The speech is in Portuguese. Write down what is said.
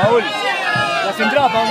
Saúl, las entradas para